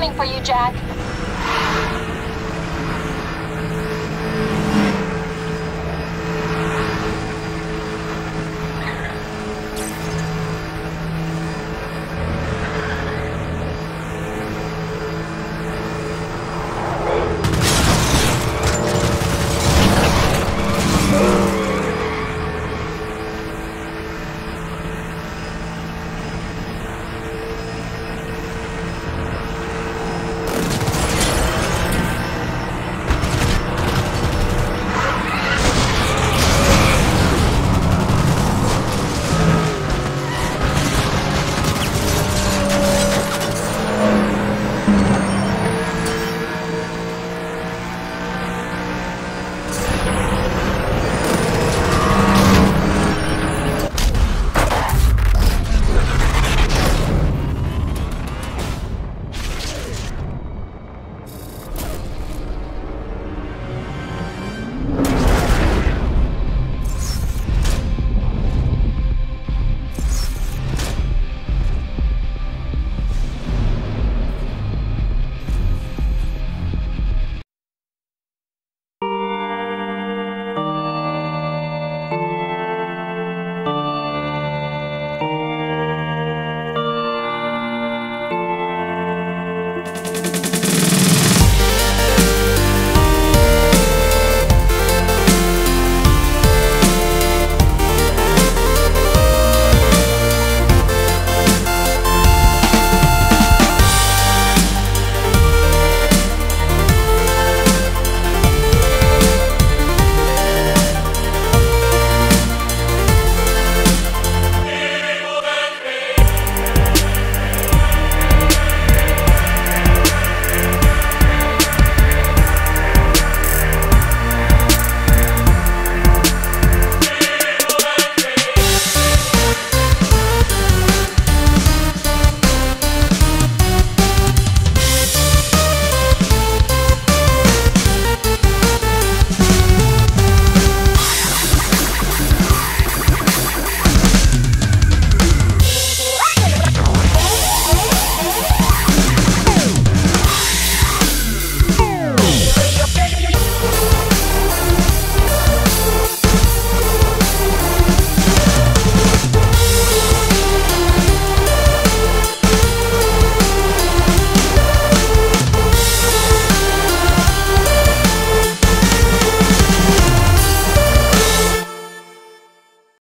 coming for you, Jack.